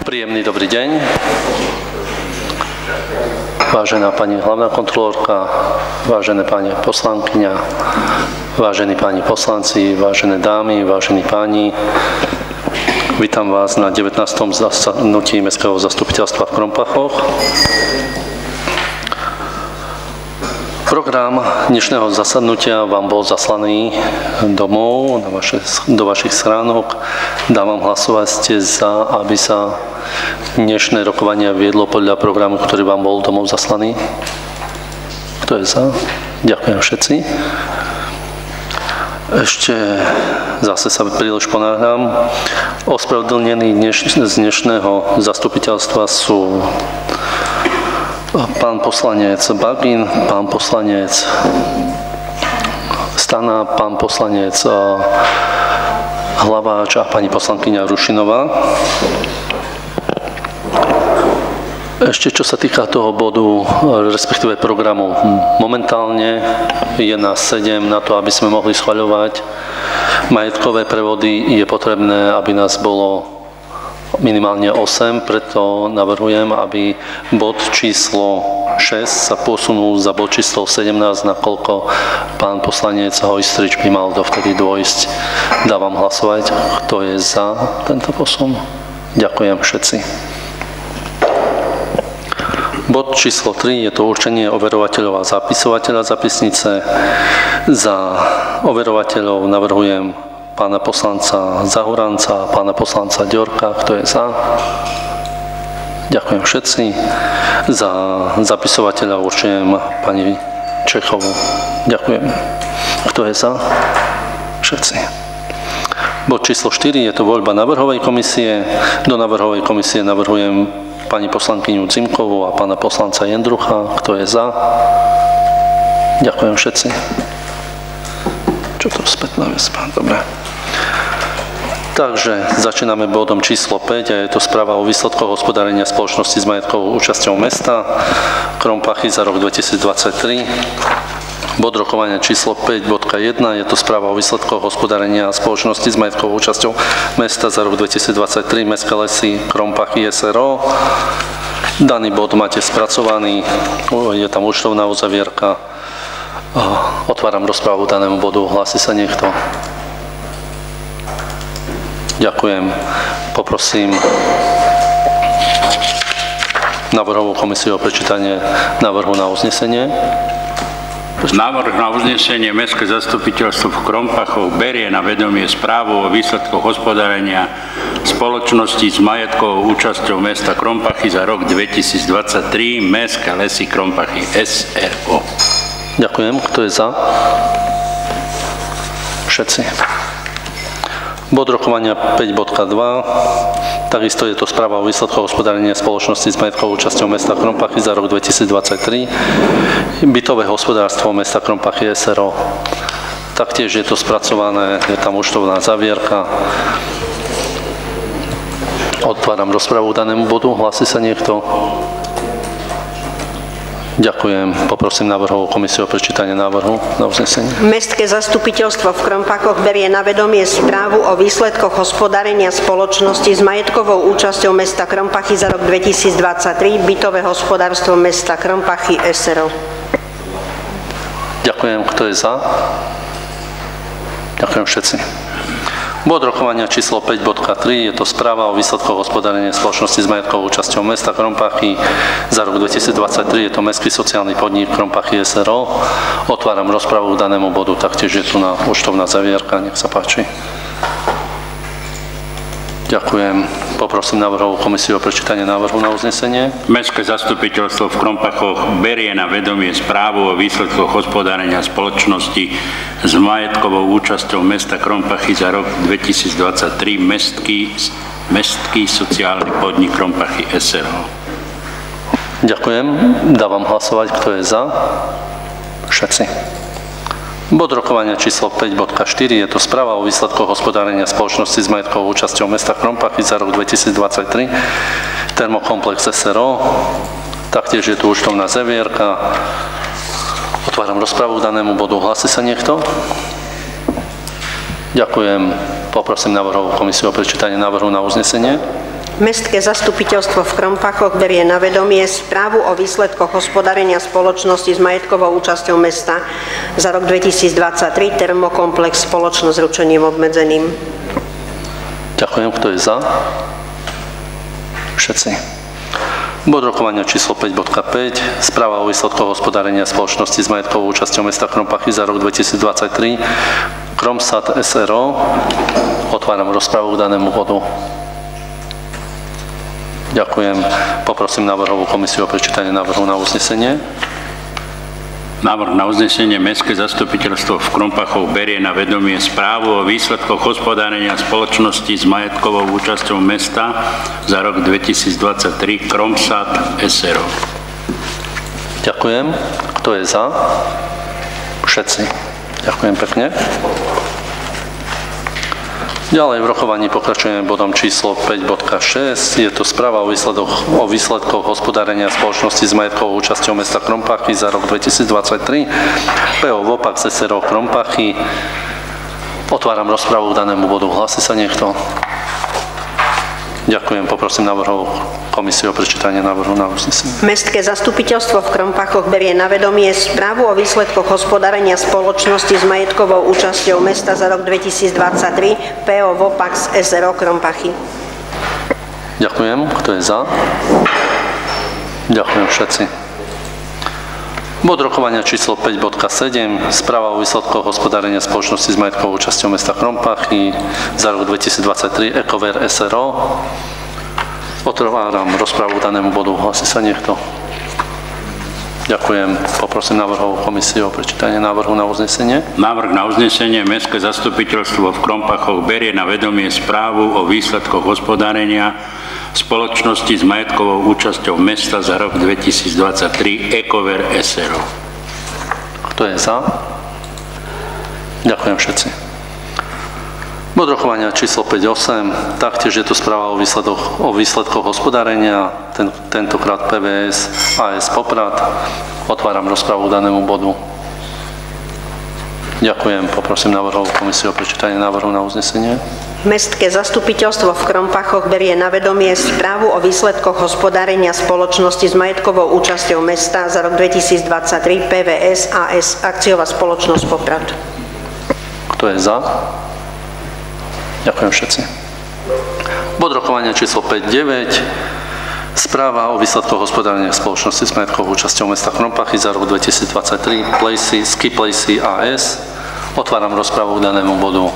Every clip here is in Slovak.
Príjemný dobrý deň. Vážená pani hlavná kontrolórka, vážené pani poslankyňa, vážení páni poslanci, vážené dámy, vážení páni, vítam vás na 19. zasadnutí Mestského zastupiteľstva v Krompachoch. Program dnešného zasadnutia vám bol zaslaný domov na vaše, do vašich schránok. Dávam hlasovať ste za, aby sa dnešné rokovanie viedlo podľa programu, ktorý vám bol domov zaslaný. Kto je za? Ďakujem všetci. Ešte zase sa príliš ponáhľam. Ospravedlnení dneš, z dnešného zastupiteľstva sú Pán poslanec Bagin, pán poslanec Stana, pán poslanec Hlaváč a pani poslankyňa Rušinová. Ešte čo sa týka toho bodu, respektíve programu, momentálne je na 7 na to, aby sme mohli schvaľovať majetkové prevody, je potrebné, aby nás bolo minimálne 8, preto navrhujem, aby bod číslo 6 sa posunul za bod číslo 17, nakoľko pán poslanec Hojstrič by mal dovtedy dôjsť. Dávam hlasovať, kto je za tento posun. Ďakujem všetci. Bod číslo 3 je to určenie overovateľov a zapisovateľa zapisnice. Za overovateľov navrhujem pána poslanca Zahoranca a pána poslanca Ďorka. Kto je za? Ďakujem všetci. Za zapisovateľa určujem pani Čechovu. Ďakujem. Kto je za? Všetci. Bod číslo 4 je to voľba navrhovej komisie. Do navrhovej komisie navrhujem pani poslankyňu Cimkovú a pána poslanca Jendrucha. Kto je za? Ďakujem všetci. Čo to spätná vespa? Dobre. Takže začíname bodom číslo 5 a je to správa o výsledkoch hospodárenia spoločnosti s majetkovou účasťou mesta Krompachy za rok 2023. Bod rokovania číslo 5.1 je to správa o výsledkoch hospodárenia spoločnosti s majetkovou účasťou mesta za rok 2023 Mestské lesy Krompachy SRO. Daný bod máte spracovaný, je tam účtovná uzavierka. Otváram rozprávu danému bodu, hlási sa niekto. Ďakujem. Poprosím návrhovú komisiu o prečítanie návrhu na uznesenie. Návrh na uznesenie Mestské zastupiteľstvo v Krompachoch berie na vedomie správu o výsledkoch hospodárenia spoločnosti s majetkovou účasťou mesta Krompachy za rok 2023 Mestské lesy Krompachy SRO. Ďakujem. Kto je za? Všetci. Bod rokovania 5.2. Takisto je to správa o výsledkoch hospodárenia spoločnosti s majetkovou časťou mesta Krompachy za rok 2023. Bytové hospodárstvo mesta Krompachy SRO. Taktiež je to spracované, je tam účtovná zavierka. Otváram rozpravu danému bodu. Hlasí sa niekto? Ďakujem. Poprosím návrhovú komisiu o prečítanie návrhu na uznesenie. Mestské zastupiteľstvo v Krompakoch berie na vedomie správu o výsledkoch hospodárenia spoločnosti s majetkovou účasťou mesta Krompachy za rok 2023, bytové hospodárstvo mesta Krompachy SRO. Ďakujem. Kto je za? Ďakujem všetci. Bod rokovania číslo 5.3 je to správa o výsledkoch hospodárenia spoločnosti s majetkovou účasťou mesta Krompachy za rok 2023. Je to Mestský sociálny podnik Krompachy SRO. Otváram rozpravu k danému bodu, taktiež je tu na účtovná zavierka. Nech sa páči. Ďakujem. Poprosím návrhovú komisiu o prečítanie návrhu na uznesenie. Mestské zastupiteľstvo v Krompachoch berie na vedomie správu o výsledkoch hospodárenia spoločnosti s majetkovou účasťou mesta Krompachy za rok 2023 Mestský, Mestský sociálny podnik Krompachy SRO. Ďakujem. Dávam hlasovať, kto je za. Všetci. Bod rokovania číslo 5.4 je to správa o výsledkoch hospodárenia spoločnosti s majetkovou účasťou mesta Krompachy za rok 2023, termokomplex SRO, taktiež je tu účtovná zevierka. Otváram rozpravu k danému bodu. Hlasí sa niekto? Ďakujem. Poprosím návrhovú komisiu o prečítanie návrhu na uznesenie. Mestské zastupiteľstvo v Krompachoch berie na vedomie správu o výsledkoch hospodárenia spoločnosti s majetkovou účasťou mesta za rok 2023 Termokomplex spoločnosť s ručením obmedzeným. Ďakujem. Kto je za? Všetci. Bod rokovania číslo 5.5. Správa o výsledkoch hospodárenia spoločnosti s majetkovou účasťou mesta Krompachy za rok 2023. Kromsat SRO. Otváram rozpravu k danému bodu. Ďakujem. Poprosím návrhovú komisiu o prečítanie návrhu na uznesenie. Návrh na uznesenie Mestské zastupiteľstvo v Krompachov berie na vedomie správu o výsledkoch hospodárenia spoločnosti s majetkovou účasťou mesta za rok 2023 Kromsat SRO. Ďakujem. Kto je za? Všetci. Ďakujem pekne. Ďalej v rokovaní pokračujeme bodom číslo 5.6. Je to správa o, výsledoch, o výsledkoch hospodárenia spoločnosti s majetkovou účasťou mesta Krompachy za rok 2023. PO Vopak SRO Krompachy. Otváram rozpravu k danému bodu. Hlasí sa niekto? Ďakujem. Poprosím návrhov komisiu o prečítanie návrhu na uznesenie. Mestské zastupiteľstvo v Krompachoch berie na vedomie správu o výsledkoch hospodárenia spoločnosti s majetkovou účasťou mesta za rok 2023 PO Vopax SRO Krompachy. Ďakujem. Kto je za? Ďakujem všetci. Bod rokovania číslo 5.7. Správa o výsledkoch hospodárenia spoločnosti s majetkovou účasťou mesta Krompachy za rok 2023 Ecover SRO. Otváram rozprávu k danému bodu. Hlasí sa niekto? Ďakujem. Poprosím návrhovú komisiu o prečítanie návrhu na uznesenie. Návrh na uznesenie Mestské zastupiteľstvo v Krompachoch berie na vedomie správu o výsledkoch hospodárenia spoločnosti s majetkovou účasťou mesta za rok 2023 Ecover SRO. Kto je za? Ďakujem všetci. Bod rokovania číslo 5.8. Taktiež je to správa o, výsledoch, o výsledkoch hospodárenia, ten, tentokrát PVS AS Poprad. Otváram rozpravu k danému bodu. Ďakujem. Poprosím návrhovú komisiu o prečítanie návrhu na uznesenie. Mestské zastupiteľstvo v Krompachoch berie na vedomie správu o výsledkoch hospodárenia spoločnosti s majetkovou účasťou mesta za rok 2023 PVS AS akciová spoločnosť Poprad. Kto je za? Ďakujem všetci. Bod rokovania číslo 5.9. Správa o výsledkoch hospodárenia spoločnosti s majetkovou účasťou mesta Krompachy za rok 2023 Placy, Ski Placy AS. Otváram rozpravu k danému bodu.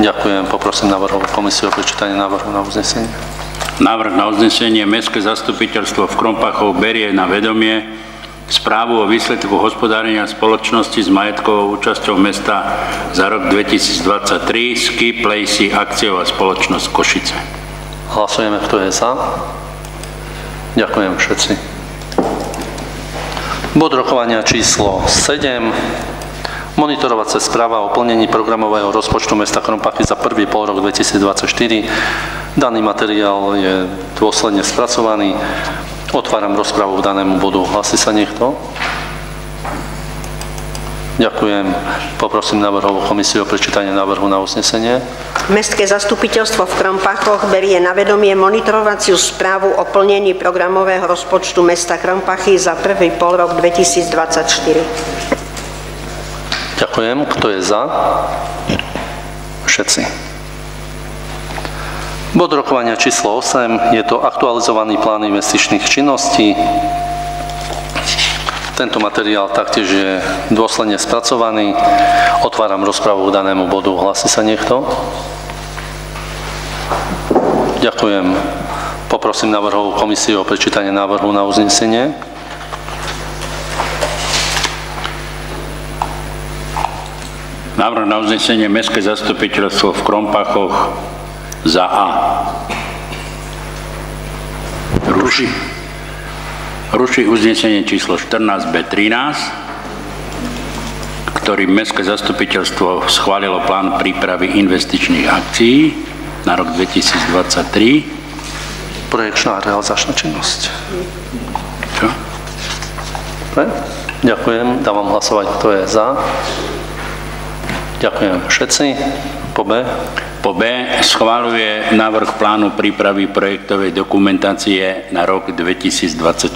Ďakujem. Poprosím návrhovú komisiu o prečítanie návrhu na uznesenie. Návrh na uznesenie Mestské zastupiteľstvo v Krompachov berie na vedomie správu o výsledku hospodárenia spoločnosti s majetkovou účasťou mesta za rok 2023 Ski Placy akciová spoločnosť Košice. Hlasujeme, kto je za. Ďakujem všetci. Bod rokovania číslo 7. Monitorovacia správa o plnení programového rozpočtu mesta Krompachy za prvý pol rok 2024. Daný materiál je dôsledne spracovaný. Otváram rozpravu k danému bodu. Hlasí sa niekto? Ďakujem. Poprosím návrhovú komisiu o prečítanie návrhu na uznesenie. Mestské zastupiteľstvo v Krompachoch berie na vedomie monitorovaciu správu o plnení programového rozpočtu mesta Krompachy za prvý pol rok 2024. Ďakujem. Kto je za? Všetci. Bod rokovania číslo 8 je to aktualizovaný plán investičných činností. Tento materiál taktiež je dôsledne spracovaný. Otváram rozpravu k danému bodu. Hlasí sa niekto? Ďakujem. Poprosím návrhovú komisiu o prečítanie návrhu na uznesenie. Návrh na uznesenie Mestské zastupiteľstvo v Krompachoch za A. Ruší. Ruší uznesenie číslo 14B13, ktorým Mestské zastupiteľstvo schválilo plán prípravy investičných akcií na rok 2023. Projekčná realizačná činnosť. Čo? Ďakujem. Dávam hlasovať, kto je za. Ďakujem všetci. Po B? Po B schváluje návrh plánu prípravy projektovej dokumentácie na rok 2024.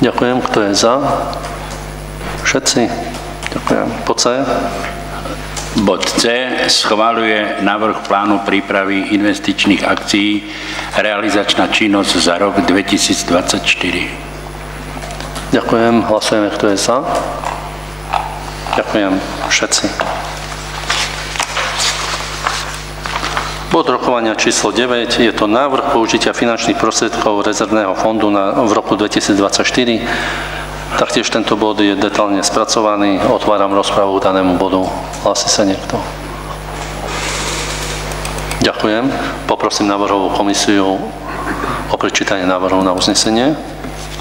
Ďakujem. Kto je za? Všetci? Ďakujem. Po C? Bod C schváluje návrh plánu prípravy investičných akcií realizačná činnosť za rok 2024. Ďakujem. Hlasujeme, kto je za. Ďakujem. Všetci. Bod rokovania číslo 9 je to návrh použitia finančných prostriedkov rezervného fondu na, v roku 2024. Taktiež tento bod je detálne spracovaný. Otváram rozpravu k danému bodu. Hlasí sa niekto? Ďakujem. Poprosím návrhovú komisiu o prečítanie návrhu na uznesenie.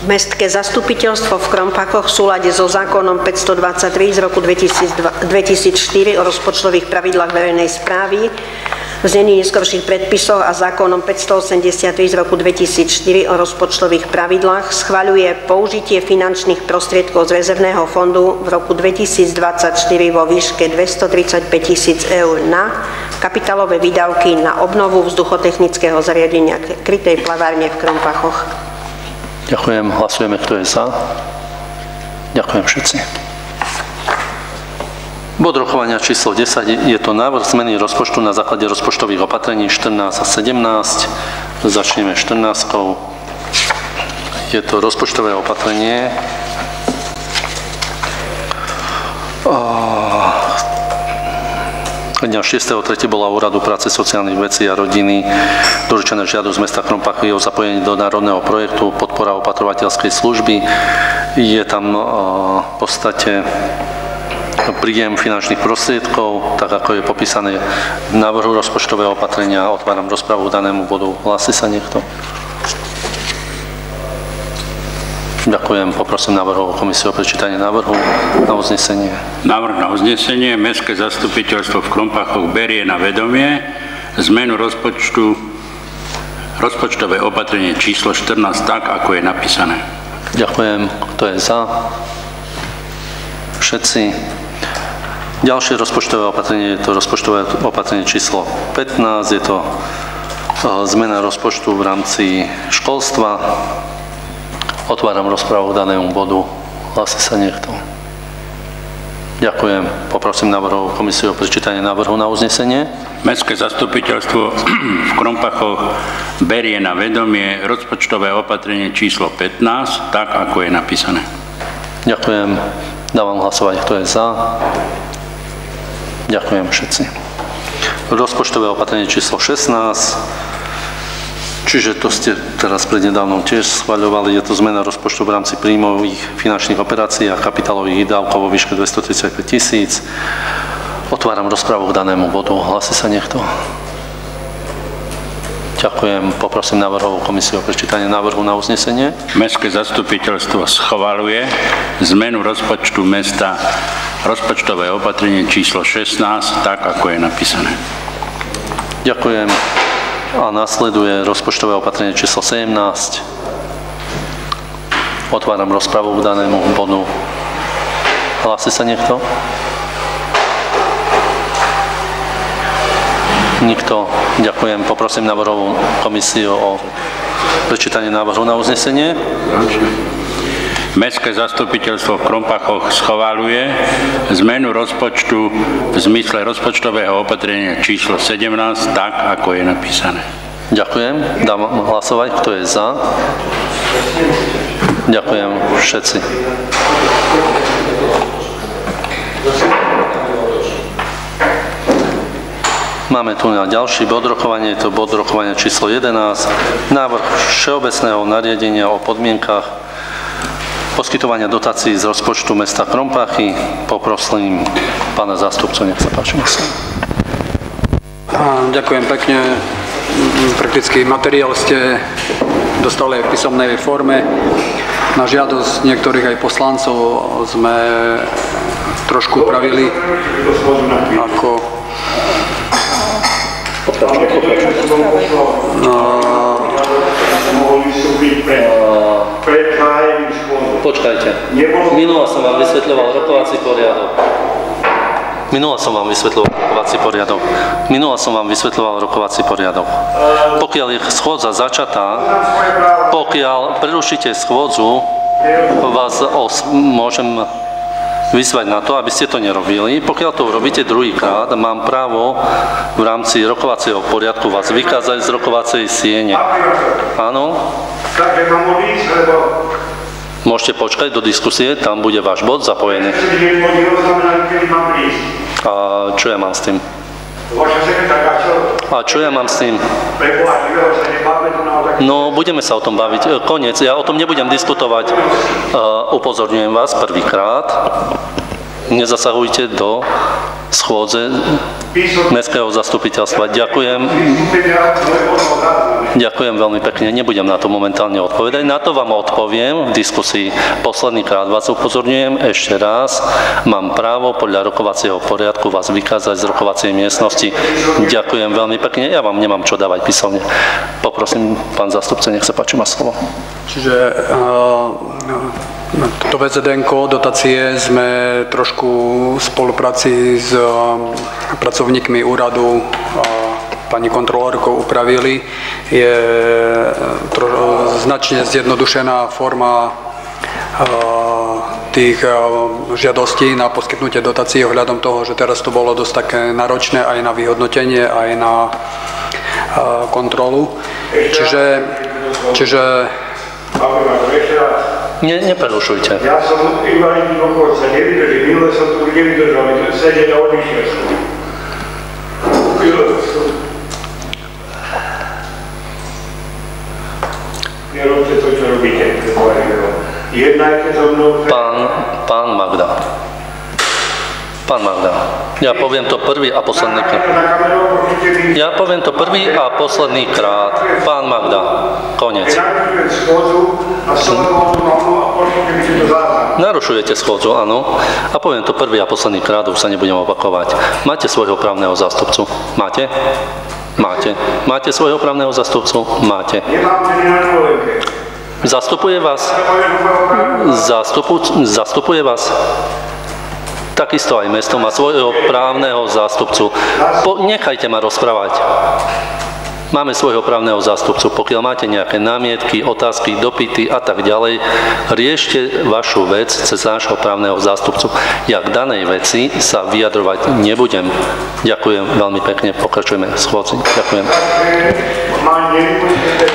Mestské zastupiteľstvo v Krompakoch v súlade so zákonom 523 z roku 2004 o rozpočtových pravidlách verejnej správy znení neskorších predpisov a zákonom 583 z roku 2004 o rozpočtových pravidlách schvaľuje použitie finančných prostriedkov z rezervného fondu v roku 2024 vo výške 235 tisíc eur na kapitálové výdavky na obnovu vzduchotechnického zariadenia krytej plavárne v Krompachoch. Ďakujem. Hlasujeme, kto je za. Ďakujem všetci. Bod rokovania číslo 10 je to návrh zmeny rozpočtu na základe rozpočtových opatrení 14 a 17. Začneme 14. Je to rozpočtové opatrenie. Dňa 6.3. bola úradu práce sociálnych vecí a rodiny doručená žiadosť mesta Krompachy o zapojenie do národného projektu podpora opatrovateľskej služby. Je tam v podstate príjem finančných prostriedkov, tak ako je popísané v návrhu rozpočtového opatrenia. Otváram rozpravu danému bodu. Hlási sa niekto? Ďakujem. Poprosím návrhovú komisiu o prečítanie návrhu na uznesenie. Návrh na uznesenie. Mestské zastupiteľstvo v Krompachoch berie na vedomie zmenu rozpočtu rozpočtové opatrenie číslo 14 tak, ako je napísané. Ďakujem. Kto je za? Všetci. Ďalšie rozpočtové opatrenie je to rozpočtové opatrenie číslo 15. Je to e, zmena rozpočtu v rámci školstva. Otváram rozprávu k danému bodu. Hlasí sa niekto? Ďakujem. Poprosím návrhovú komisiu o prečítanie návrhu na uznesenie. Mestské zastupiteľstvo v Krompachoch berie na vedomie rozpočtové opatrenie číslo 15, tak ako je napísané. Ďakujem. Dávam hlasovať, kto je za. Ďakujem všetci. Rozpočtové opatrenie číslo 16. Čiže to ste teraz prednedávnom tiež schvaľovali. Je to zmena rozpočtu v rámci príjmových finančných operácií a kapitálových výdavkov vo výške 235 tisíc. Otváram rozprávu k danému bodu. Hlasí sa niekto? Ďakujem. Poprosím návrhovú komisiu o prečítanie návrhu na uznesenie. Mestské zastupiteľstvo schvaluje zmenu rozpočtu mesta rozpočtové opatrenie číslo 16, tak ako je napísané. Ďakujem. A nasleduje rozpočtové opatrenie číslo 17. Otváram rozpravu k danému bodu. Hlási sa niekto? Nikto. Ďakujem. Poprosím návrhovú komisiu o prečítanie návrhu na uznesenie. Mestské zastupiteľstvo v Krompachoch schváluje zmenu rozpočtu v zmysle rozpočtového opatrenia číslo 17, tak ako je napísané. Ďakujem. Dám hlasovať, kto je za. Ďakujem všetci. Máme tu na ďalší bod rokovania, je to bod rokovania číslo 11, návrh Všeobecného nariadenia o podmienkach poskytovania dotácií z rozpočtu mesta Krompachy. Poprosím pána zástupcu, nech sa páči. Ďakujem pekne. Prakticky materiál ste dostali v písomnej forme. Na žiadosť niektorých aj poslancov sme trošku upravili ako Počkajte. Minulo som vám vysvetľoval rokovací poriadok. Minula som vám vysvetľoval rokovací poriadok. Minula som vám vysvetľoval rokovací poriadok. Pokiaľ je schôdza začatá, pokiaľ prerušíte schôdzu, vás os- môžem vyzvať na to, aby ste to nerobili. Pokiaľ to urobíte druhýkrát, mám právo v rámci rokovacieho poriadku vás vykázať z rokovacej siene. Áno? Takže mám odísť, lebo Môžete počkať do diskusie, tam bude váš bod zapojený. A čo ja mám s tým? A čo ja mám s tým? No, budeme sa o tom baviť. E, Koniec. Ja o tom nebudem diskutovať. E, Upozorňujem vás prvýkrát. Nezasahujte do schôdze Mestského zastupiteľstva. Ďakujem. Ďakujem veľmi pekne. Nebudem na to momentálne odpovedať. Na to vám odpoviem v diskusii. Posledný krát vás upozorňujem ešte raz. Mám právo podľa rokovacieho poriadku vás vykázať z rokovacej miestnosti. Ďakujem veľmi pekne. Ja vám nemám čo dávať písomne. Poprosím, pán zastupca, nech sa páči, má slovo. Čiže uh, toto VZDN dotácie sme trošku v spolupráci s uh, pracovníkmi úradu uh, pani kontrolórkou upravili. Je tro, značne zjednodušená forma tých žiadostí na poskytnutie dotácií ohľadom toho, že teraz to bolo dosť také náročné aj na vyhodnotenie, aj na kontrolu. Čiže, čiže Pavle, ešte raz. Ne, neprerušujte. Ja som invalidný dokonca, nevydržím. Minule som tu nevydržal, sedel a odišiel som. Nerobte to, čo robíte. preboha živého. Jednajte so mnou. Pán, pán Magda. Pán Magda. Ja poviem to prvý a posledný krát. Ja poviem to prvý a posledný krát. Pán Magda. Záznam. Narušujete schôdzu, áno. A poviem to prvý a posledný krát, už sa nebudem opakovať. Máte svojho právneho zástupcu? Máte? Máte. Máte svojho právneho zástupcu? Máte. Zastupuje vás? Zastupu, zastupuje vás? Takisto aj mesto má svojho právneho zástupcu. Po, nechajte ma rozprávať. Máme svojho právneho zástupcu. Pokiaľ máte nejaké námietky, otázky, dopity a tak ďalej, riešte vašu vec cez nášho právneho zástupcu. Ja k danej veci sa vyjadrovať nebudem. Ďakujem veľmi pekne. Pokračujeme schôdzi. Ďakujem. Mám nevypočíte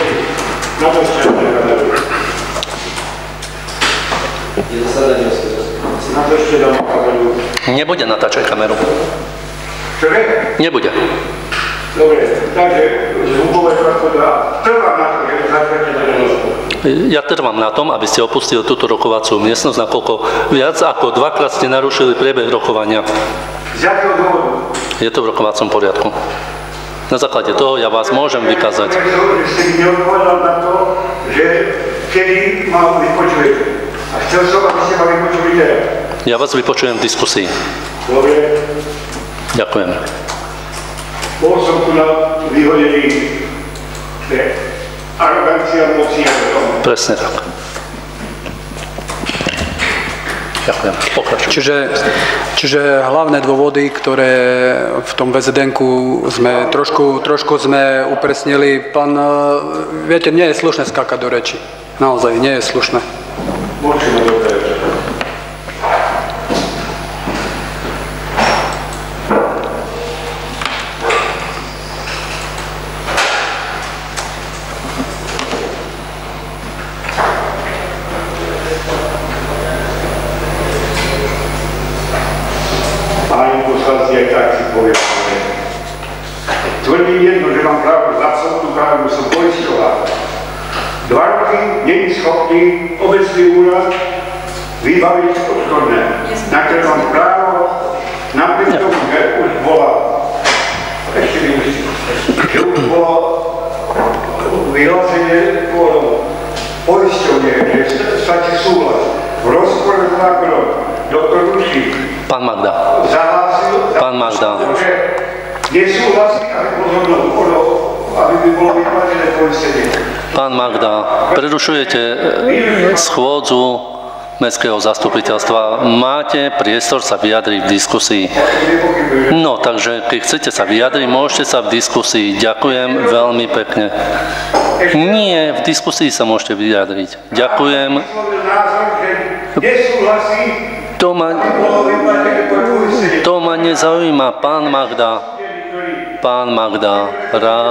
na to ešte na kameru. Nebude natáčať kameru. Čo je? Nebude. Dobre, takže zvukové pravidlá. Trvám na to, že začnete na doložku. Ja trvám na tom, aby ste opustili túto rokovaciu miestnosť, nakoľko viac ako dvakrát ste narušili priebeh rokovania. Z jakého dôvodu? Je to v rokovacom poriadku. Na základe toho ja vás môžem vykázať. Kedy ma vypočujete. A chcel som, aby ste ma vypočuli teraz. Ja vás vypočujem v diskusii. Dobre, Ďakujem. bol som tu na vyhodený že arogancia moci. Presne tak. Ďakujem. Pokračujem. Čiže, čiže hlavné dôvody, ktoré v tom vzdn sme trošku, trošku sme upresnili, pán, eh, viete, nie je slušné skákať do reči. Naozaj, nie je slušné. Môžeme dobre. Páni poslanci, aj tak si poviem. Tvrdím jedno, že mám právo za absolútnu právu, som poisťová. Dva roky není schopný obecný úrad vybaviť odchodné, na ktoré mám právo, napriek tomu, že už bola, ešte vymyslím, že už bolo vyhlásenie kvôli poisťovne, že stačí súhlas. V rozpore s zákonom doktor Rušík Pán Magda. zahlásil, Pán Magda. že nesúhlasí, aby bolo, aby by bolo vyplatené poistenie. Pán Magda, prerušujete e, schôdzu mestského zastupiteľstva. Máte priestor sa vyjadriť v diskusii. No, takže keď chcete sa vyjadriť, môžete sa v diskusii. Ďakujem veľmi pekne. Nie, v diskusii sa môžete vyjadriť. Ďakujem. To ma, to ma nezaujíma. Pán Magda. Pán Magda. Rá.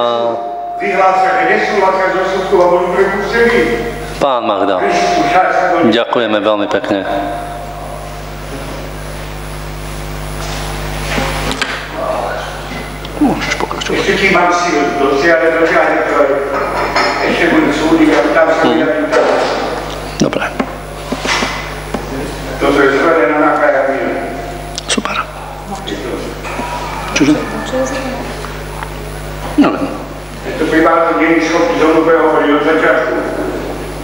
Vyhlásia, že nesúhlasia so súdkou a budú prepustení. Pán Magda. Ďakujeme veľmi pekne. Môžeš pokračovať. Ešte kým mám sílu, dosiahne, dotiahne to aj. Ešte budú súdy a tam sa vyjadrím tam. Dobre, Toto je zvedené na krajinu.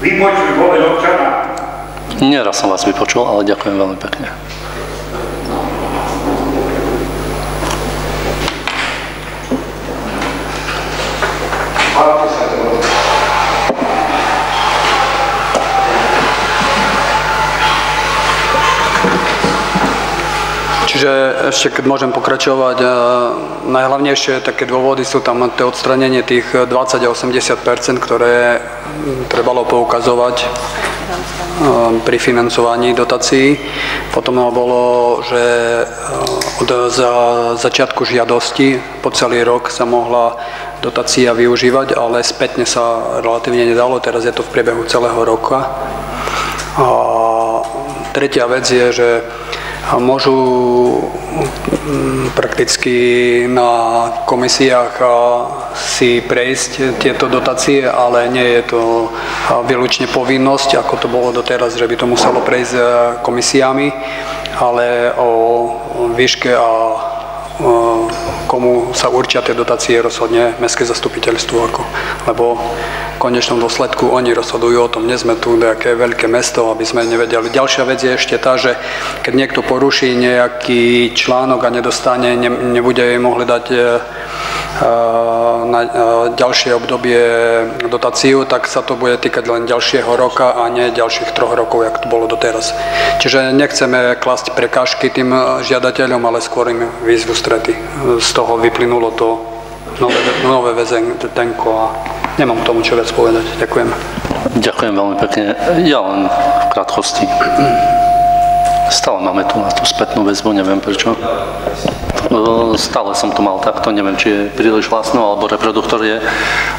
Vypočuj vôbec občana. Nieraz som vás vypočul, ale ďakujem veľmi pekne. Čiže ešte keď môžem pokračovať, eh, najhlavnejšie také dôvody sú tam to odstranenie tých 20 a 80 ktoré trebalo poukazovať eh, pri financovaní dotácií. Potom bolo, že eh, od za, začiatku žiadosti po celý rok sa mohla dotácia využívať, ale spätne sa relatívne nedalo, teraz je to v priebehu celého roka. A tretia vec je, že môžu mm, prakticky na komisiách si prejsť tieto dotácie, ale nie je to výlučne povinnosť, ako to bolo doteraz, že by to muselo prejsť a, komisiami, ale o výške a komu sa určia tie dotácie rozhodne Mestské zastupiteľstvo, lebo v konečnom dôsledku oni rozhodujú o tom, nie sme tu nejaké veľké mesto, aby sme nevedeli. Ďalšia vec je ešte tá, že keď niekto poruší nejaký článok a nedostane, ne, nebude jej mohli dať e, na e, ďalšie obdobie dotáciu, tak sa to bude týkať len ďalšieho roka a nie ďalších troch rokov, jak to bolo doteraz. Čiže nechceme klasť prekážky tým žiadateľom, ale skôr im výzvu strety. Z toho vyplynulo to nové, nové VZNko a nemám k tomu čo viac povedať. Ďakujem. Ďakujem veľmi pekne. Ja len v krátkosti. Stále máme tu na tú spätnú väzbu, neviem prečo. E, Stále som to mal takto, neviem, či je príliš hlasno, alebo reproduktor je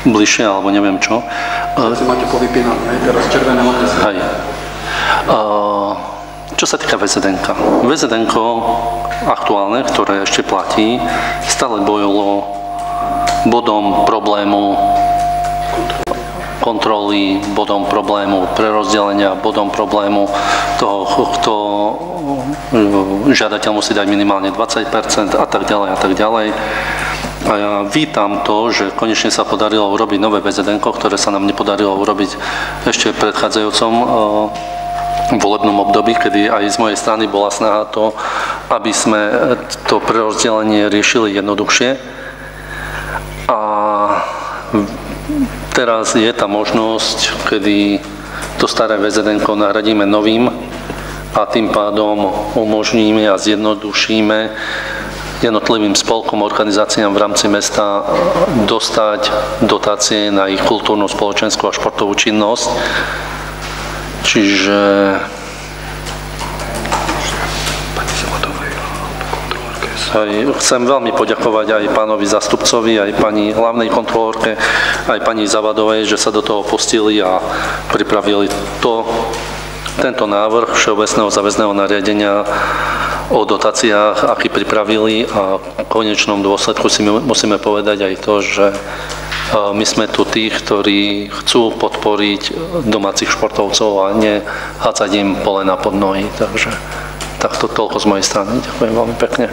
bližšie, alebo neviem čo. Máte povypínané, teraz červené. Hej. E, Čo sa týka VZDNK. VZDNK aktuálne, ktoré ešte platí, stále bojilo bodom problému kontroly, bodom problému prerozdelenia, bodom problému toho, kto e, žiadateľ musí dať minimálne 20% a tak ďalej a tak ďalej. A ja vítam to, že konečne sa podarilo urobiť nové VZDN, ktoré sa nám nepodarilo urobiť ešte v predchádzajúcom e, volebnom období, kedy aj z mojej strany bola snaha to, aby sme to prerozdelenie riešili jednoduchšie. A teraz je tá možnosť, kedy to staré VZN nahradíme novým a tým pádom umožníme a zjednodušíme jednotlivým spolkom, organizáciám v rámci mesta dostať dotácie na ich kultúrnu, spoločenskú a športovú činnosť. Čiže Aj chcem veľmi poďakovať aj pánovi zastupcovi, aj pani hlavnej kontrolórke, aj pani Zavadovej, že sa do toho pustili a pripravili to, tento návrh Všeobecného záväzného nariadenia o dotáciách, aký pripravili a v konečnom dôsledku si musíme povedať aj to, že my sme tu tých, ktorí chcú podporiť domácich športovcov a nehácať im polena pod nohy. Takže takto toľko z mojej strany. Ďakujem veľmi pekne.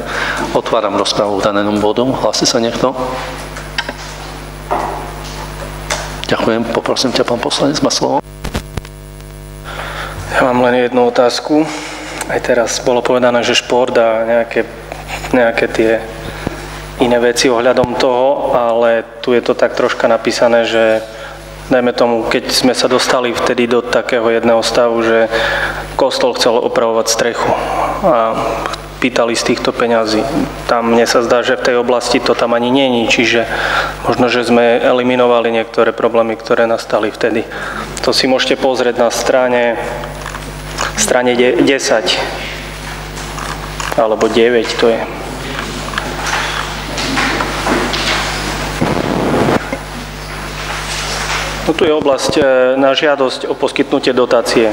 Otváram rozprávu k danému bodu. Hlasí sa niekto? Ďakujem. Poprosím ťa, pán poslanec, má slovo. Ja mám len jednu otázku. Aj teraz bolo povedané, že šport a nejaké, nejaké tie iné veci ohľadom toho, ale tu je to tak troška napísané, že dajme tomu, keď sme sa dostali vtedy do takého jedného stavu, že kostol chcel opravovať strechu a pýtali z týchto peňazí. Tam mne sa zdá, že v tej oblasti to tam ani není, čiže možno, že sme eliminovali niektoré problémy, ktoré nastali vtedy. To si môžete pozrieť na strane, strane 10 alebo 9 to je. Tu je oblasť e, na žiadosť o poskytnutie dotácie.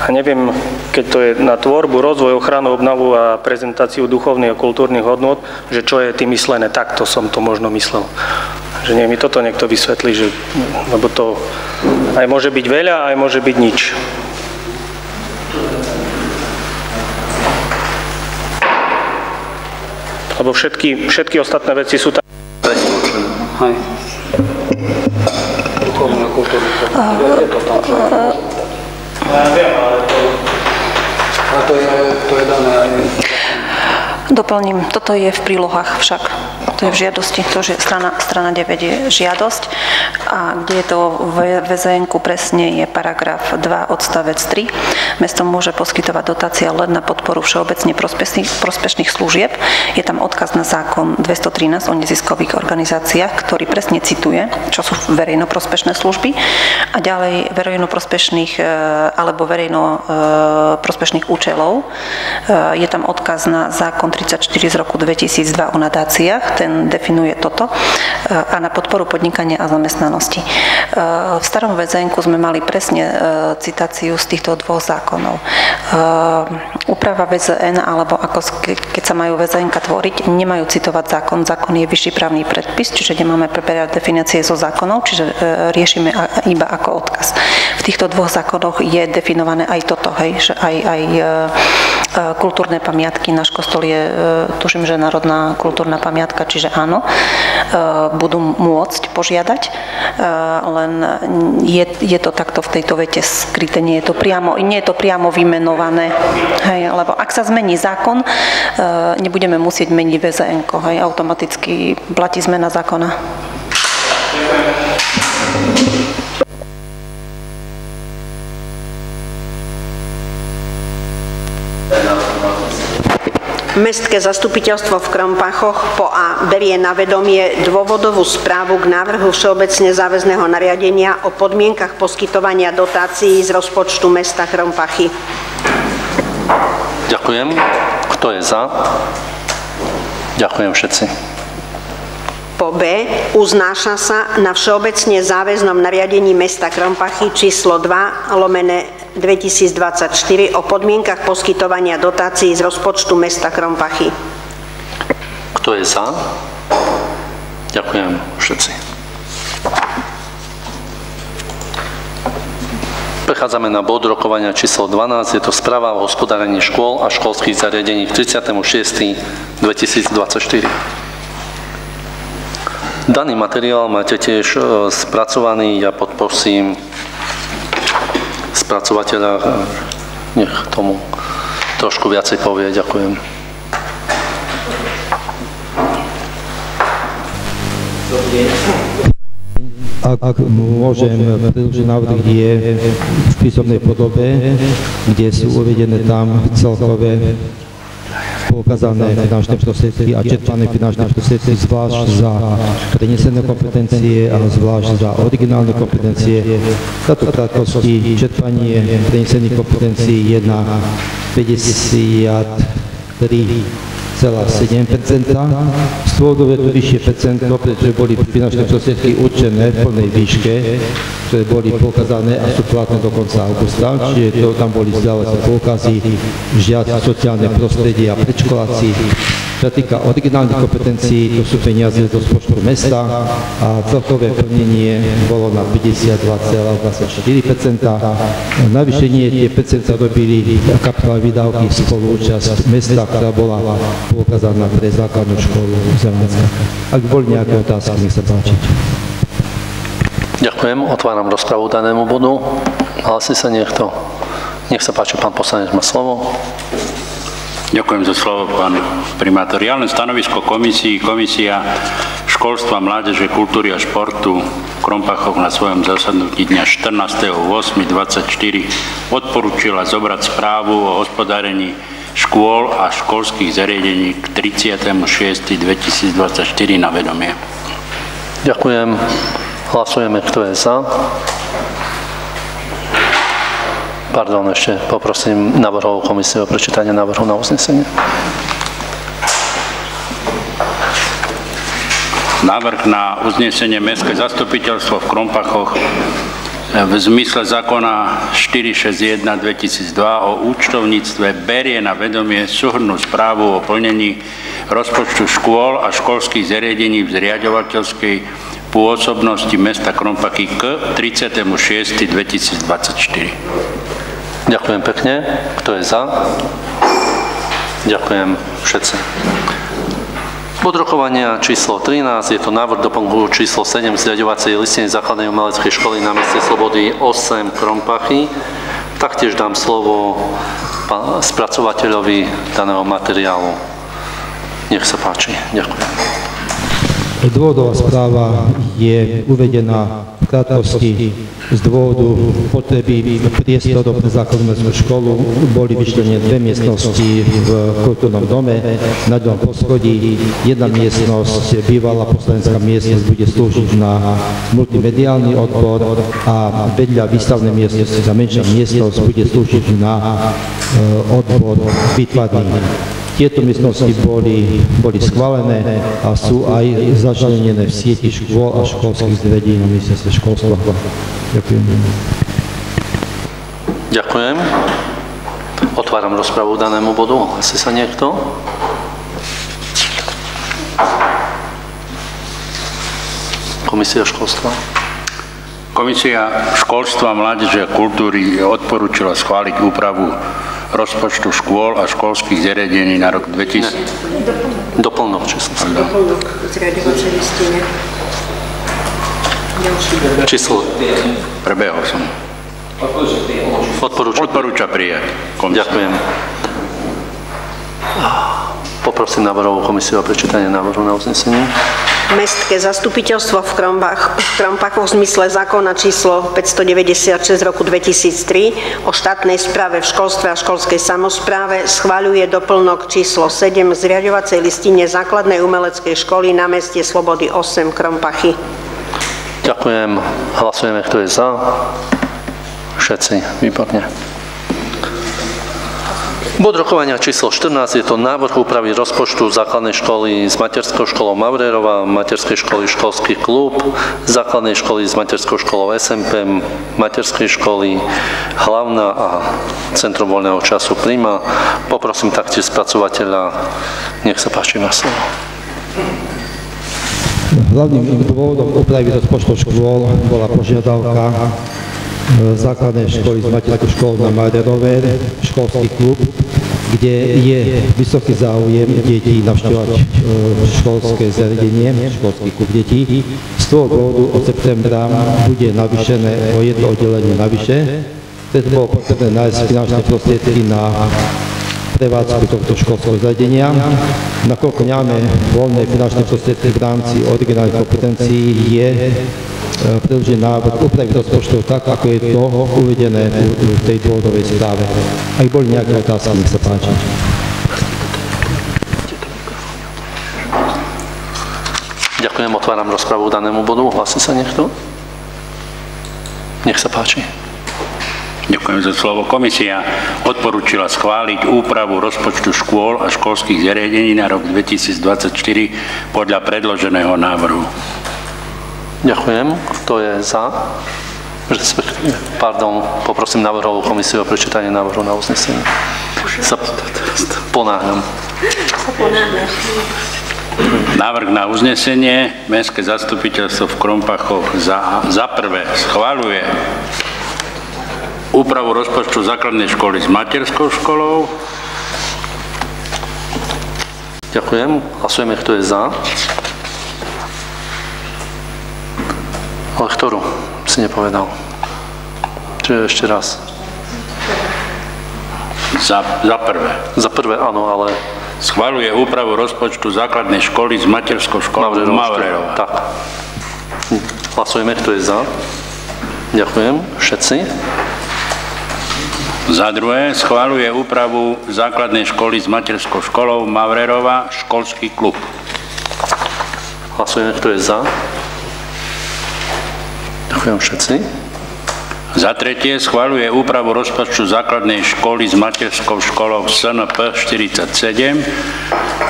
A neviem, keď to je na tvorbu, rozvoj, ochranu, obnovu a prezentáciu duchovných a kultúrnych hodnot, že čo je tým myslené, takto som to možno myslel. Že nie, mi toto niekto vysvetlí, že, lebo to aj môže byť veľa, aj môže byť nič. Lebo všetky, všetky ostatné veci sú tam. Hej. Komunalno kulturno to je, to je dana Doplním, toto je v prílohách však. To je v žiadosti, to je strana, strana 9 je žiadosť a kde je to v vzn presne je paragraf 2 odstavec 3. Mesto môže poskytovať dotácie len na podporu všeobecne prospešných, prospešných služieb. Je tam odkaz na zákon 213 o neziskových organizáciách, ktorý presne cituje, čo sú verejnoprospešné služby a ďalej verejnoprospešných e, alebo verejnoprospešných účelov. E, je tam odkaz na zákon 34 z roku 2002 o nadáciách, ten definuje toto e, a na podporu podnikania a zamestnanosti. E, v starom VZN sme mali presne e, citáciu z týchto dvoch zákonov. Úprava VZN, alebo ako keď sa majú VZN tvoriť, nemajú citovať zákon. Zákon je vyšší právny predpis, čiže nemáme preberať definície zo zákonov, čiže riešime iba ako odkaz. V týchto dvoch zákonoch je definované aj toto, hej, že aj, aj kultúrne pamiatky, náš kostol je, tuším, že národná kultúrna pamiatka, čiže áno, budú môcť požiadať, len je, je to takto v tejto vete skryté, nie je to priamo, nie je to priamo vymenované, hej, lebo ak sa zmení zákon, nebudeme musieť meniť VZN, hej, automaticky platí zmena zákona. Mestské zastupiteľstvo v Krompachoch po A berie na vedomie dôvodovú správu k návrhu všeobecne záväzného nariadenia o podmienkach poskytovania dotácií z rozpočtu mesta Krompachy. Ďakujem. Kto je za? Ďakujem všetci. Po B uznáša sa na všeobecne záväznom nariadení mesta Krompachy číslo 2 lomené 2024 o podmienkach poskytovania dotácií z rozpočtu mesta Krompachy. Kto je za? Ďakujem všetci. Prechádzame na bod rokovania číslo 12. Je to správa o hospodárení škôl a školských zariadení k 36.2024. Daný materiál máte tiež e, spracovaný. Ja podprosím spracovateľa, nech tomu trošku viacej povie. Ďakujem. Ak, ak môžem, predložiť návrh je v písomnej podobe, kde sú uvedené tam celkové poukázané finančné prostriedky a čerpané finančné prostriedky zvlášť za prenesené kompetencie a zvlášť za originálne kompetencie. Táto krátkosti čerpanie prenesených kompetencií je na 53 1,7 Z dôvodu je to vyššie percento, pretože boli finančné prostriedky určené v plnej výške, ktoré boli poukázané a sú platné do konca augusta, čiže to, tam boli vzdelávacie poukazy, žiaci sociálne prostredie a predškoláci, čo týka originálnych kompetencií, to sú peniaze z rozpočtu mesta a celkové plnenie bolo na 52,24%. Navýšenie tie percenta robili kapitálne výdavky spolúčasť mesta, ktorá bola poukázaná pre základnú školu Zelenska. Ak boli nejaké otázky, nech sa páči. Ďakujem. Otváram rozpravu danému bodu. Hlasí sa niekto? Nech sa páči, pán poslanec má slovo. Ďakujem za slovo, pán primátor. Ja len stanovisko komisii. Komisia školstva, mládeže, kultúry a športu v Krompachoch na svojom zasadnutí dňa 14.8.24 odporúčila zobrať správu o hospodárení škôl a školských zariadení k 36.2024 na vedomie. Ďakujem. Hlasujeme, kto je za. Pardon, ešte poprosím návrhovú komisiu o prečítanie návrhu na uznesenie. Návrh na uznesenie Mestské zastupiteľstvo v Krompachoch v zmysle zákona 461 2002 o účtovníctve berie na vedomie súhrnú správu o plnení rozpočtu škôl a školských zariadení v zriadovateľskej pôsobnosti mesta Krompachy k 36.2024. Ďakujem pekne. Kto je za? Ďakujem všetci. Bod rokovania číslo 13 je to návrh doplnku číslo 7 zriadovacej listiny základnej umeleckej školy na meste Slobody 8 Krompachy. Taktiež dám slovo spracovateľovi daného materiálu. Nech sa páči. Ďakujem. Dôvodová správa je uvedená krátkosti z dôvodu potreby priestorov pre základnú školu. Boli vyčlenené dve miestnosti v kultúrnom dome na druhom poschodí. Jedna miestnosť, bývalá poslanecká miestnosť, bude slúžiť na multimediálny odbor a vedľa výstavnej miestnosti, za menšia miestnosť, bude slúžiť na eh, odbor výtvarný. Tieto miestnosti boli, boli schválené a sú aj začlenené v sieti škôl a školských zvedí na ministerstve školstva. Ďakujem. Ďakujem. Otváram rozpravu danému bodu. Hlasí sa niekto? Komisia školstva. Komisia školstva, mládeže a kultúry odporúčila schváliť úpravu rozpočtu škôl a školských zariadení na rok 2000. Doplnok číslo. Doplnok listine. Číslo. Prebehol som. Odporúčam. Odporúča prijať. Komisia. Ďakujem. Poprosím návrhovú komisiu o prečítanie návrhu na uznesenie. Mestské zastupiteľstvo v, Krombach, v Krompachoch v zmysle zákona číslo 596 roku 2003 o štátnej správe v školstve a školskej samozpráve schváľuje doplnok číslo 7 zriadovacej listine základnej umeleckej školy na meste Slobody 8 Krompachy. Ďakujem. Hlasujeme, kto je za. Všetci. Výborne. Bod rokovania číslo 14 je to návrh úpravy rozpočtu základnej školy s materskou školou Mavrerova, materskej školy školský klub, základnej školy s materskou školou SMP, materskej školy hlavná a Centrum voľného času Prima. Poprosím taktiež spracovateľa, nech sa páči na slovo. Hlavným dôvodom úpravy rozpočtu škôl bola požiadavka základnej školy z materskou školou na Maderové, školský klub, kde je vysoký záujem detí navštevovať e, školské zariadenie, školský klub detí. Z toho dôvodu od septembra bude navýšené o jedno oddelenie navyše. Preto bolo potrebné nájsť finančné prostriedky na prevádzku tohto školského zariadenia. Nakoľko nemáme voľné finančné prostriedky v rámci originálnych kompetencií, je E, predložený návrh upraviť rozpočtov tak, ako je to uvedené v tej dôvodovej správe. Ak boli nejaké otázky, nech sa páči. Ďakujem, otváram rozpravu k danému bodu. Hlasí sa niekto? Nech sa páči. Ďakujem za slovo. Komisia odporúčila schváliť úpravu rozpočtu škôl a školských zariadení na rok 2024 podľa predloženého návrhu. Ďakujem. Kto je za? Pardon, poprosím návrhovú komisiu o prečítanie návrhu na uznesenie. Sa ponáhľam. Návrh na uznesenie Mestské zastupiteľstvo v Krompachoch za, za prvé schváluje úpravu rozpočtu základnej školy s materskou školou. Ďakujem. Hlasujeme, kto je za. Ale ktorú? Si nepovedal. Čiže ešte raz. Za, za prvé. Za prvé, áno, ale Schvaluje úpravu rozpočtu základnej školy s materskou školou Mavrerov. Mavrerov. Tak. Hlasujeme, kto je za. Ďakujem. Všetci. Za druhé, schváluje úpravu základnej školy s materskou školou Mavrerova školský klub. Hlasujeme, kto je za. Ďakujem všetci. Za tretie, schváluje úpravu rozpočtu základnej školy s materskou školou SNP 47,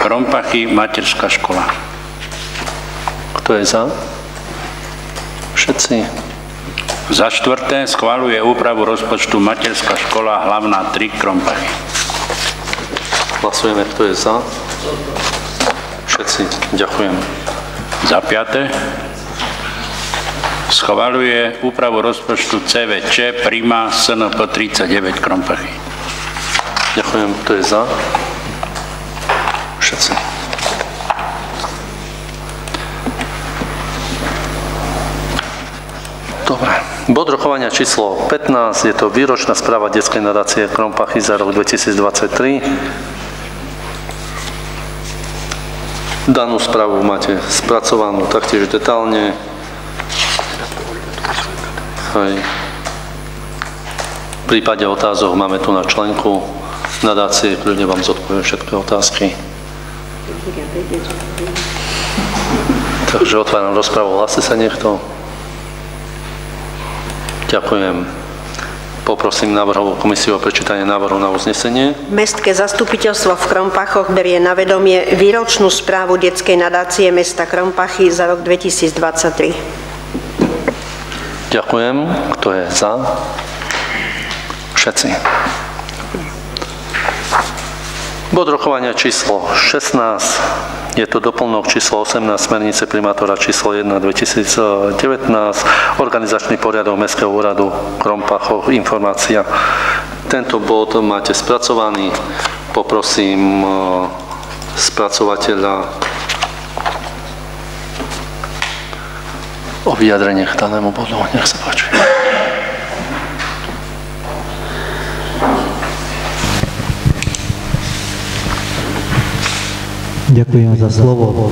Krompachy, materská škola. Kto je za? Všetci. Za štvrté, schváluje úpravu rozpočtu materská škola hlavná 3 Krompachy. Hlasujeme, kto je za. Všetci. Ďakujem. Za piaté, schváluje úpravu rozpočtu CVČ Prima SNP 39 Krompachy. Ďakujem, kto je za. Všetci. Dobre. Bod rokovania číslo 15 je to výročná správa detskej nadácie Krompachy za rok 2023. Danú správu máte spracovanú taktiež detálne. Hej. V prípade otázok máme tu na členku nadácie, kľudne vám zodpoviem všetky otázky. Takže otváram rozpravu. Hlasí sa niekto? Ďakujem. Poprosím návrhovú komisiu o prečítanie návrhu na uznesenie. Mestské zastupiteľstvo v Krompachoch berie na vedomie výročnú správu detskej nadácie mesta Krompachy za rok 2023. Ďakujem. Kto je za? Všetci. Bod rokovania číslo 16. Je to doplnok číslo 18 smernice primátora číslo 1 2019, organizačný poriadok Mestského úradu Krompachov, informácia. Tento bod máte spracovaný. Poprosím eh, spracovateľa o vyjadrenie k danému bodu. Nech sa páči. Ďakujem za slovo.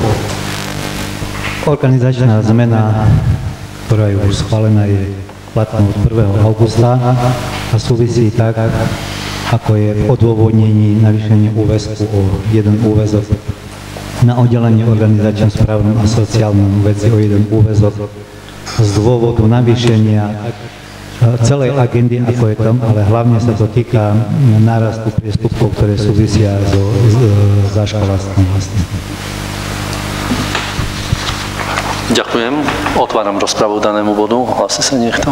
Organizačná zmena, ktorá je už schválená, je platná od 1. augusta a súvisí tak, ako je v odôvodnení navýšenie úväzku o jeden úväzok na oddelenie organizačnom správnom a sociálnom veci o jeden úväzok z dôvodu navýšenia celej agendy, ako je tam, ale hlavne sa to týka nárastu priestupkov, ktoré súvisia so zaškolastvom vlastne. Ďakujem. Otváram rozpravu danému bodu. Hlasí sa niekto?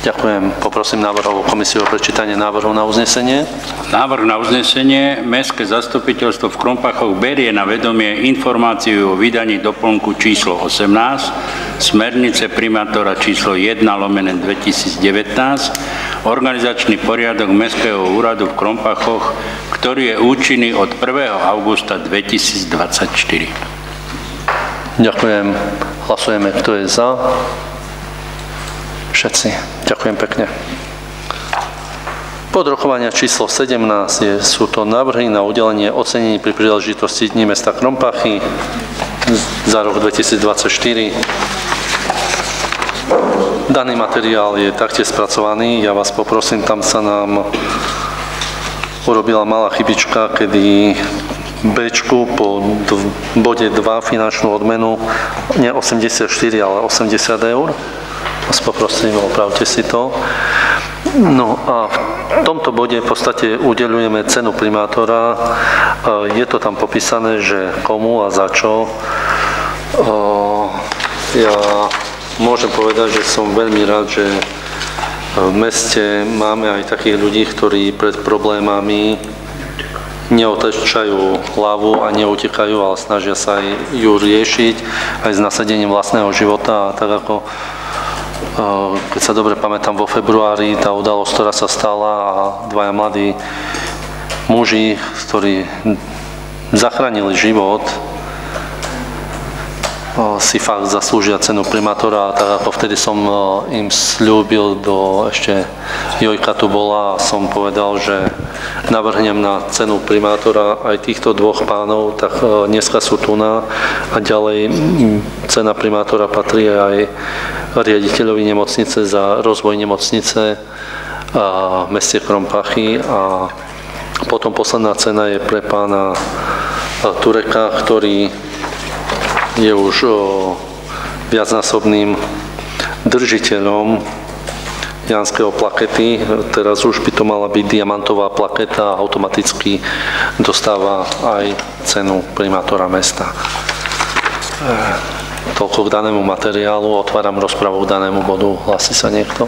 Ďakujem. Poprosím návrhovú komisiu o prečítanie návrhu na uznesenie. Návrh na uznesenie. Mestské zastupiteľstvo v Krompachoch berie na vedomie informáciu o vydaní doplnku číslo 18, smernice primátora číslo 1 lomené 2019, organizačný poriadok Mestského úradu v Krompachoch, ktorý je účinný od 1. augusta 2024. Ďakujem. Hlasujeme, kto je za. Všetci. Ďakujem pekne. Pod rokovania číslo 17 je, sú to návrhy na udelenie ocenení pri príležitosti Dní mesta Krompachy za rok 2024. Daný materiál je taktiež spracovaný. Ja vás poprosím, tam sa nám urobila malá chybička, kedy B po bode 2 finančnú odmenu nie 84, ale 80 eur. Vás poprosím, opravte si to. No a v tomto bode v podstate udelujeme cenu primátora. Je to tam popísané, že komu a za čo. Ja môžem povedať, že som veľmi rád, že v meste máme aj takých ľudí, ktorí pred problémami neotečajú hlavu a neutekajú, ale snažia sa aj ju riešiť aj s nasadením vlastného života. Tak ako, keď sa dobre pamätám, vo februári tá udalosť, ktorá sa stala a dvaja mladí muži, ktorí zachránili život si fakt zaslúžia cenu primátora, tak ako vtedy som im slúbil do ešte Jojka tu bola a som povedal, že navrhnem na cenu primátora aj týchto dvoch pánov, tak dneska sú tu na a ďalej cena primátora patrí aj riaditeľovi nemocnice za rozvoj nemocnice v meste Krompachy a potom posledná cena je pre pána Tureka, ktorý je už viacnásobným držiteľom Janského plakety. Teraz už by to mala byť diamantová plaketa a automaticky dostáva aj cenu primátora mesta. Toľko k danému materiálu. Otváram rozpravu k danému bodu. Hlasí sa niekto?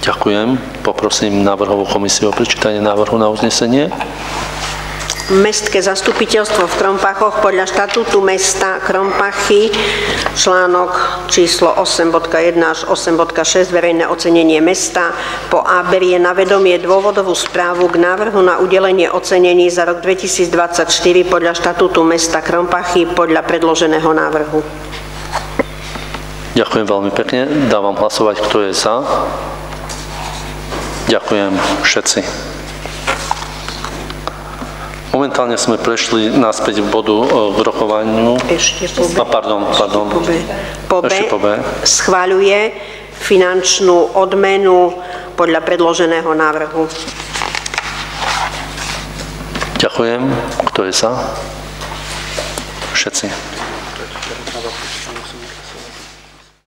Ďakujem. Poprosím návrhovú komisiu o prečítanie návrhu na uznesenie. Mestské zastupiteľstvo v Krompachoch podľa štatútu mesta Krompachy, článok číslo 8.1 až 8.6, verejné ocenenie mesta, po A berie na vedomie dôvodovú správu k návrhu na udelenie ocenení za rok 2024 podľa štatútu mesta Krompachy podľa predloženého návrhu. Ďakujem veľmi pekne. Dávam hlasovať, kto je za. Ďakujem všetci. Momentálne sme prešli naspäť v bodu k e, rokovaniu. Ešte po B. A pardon, pardon. Ešte po B. schváľuje finančnú odmenu podľa predloženého návrhu. Ďakujem. Kto je za? Všetci.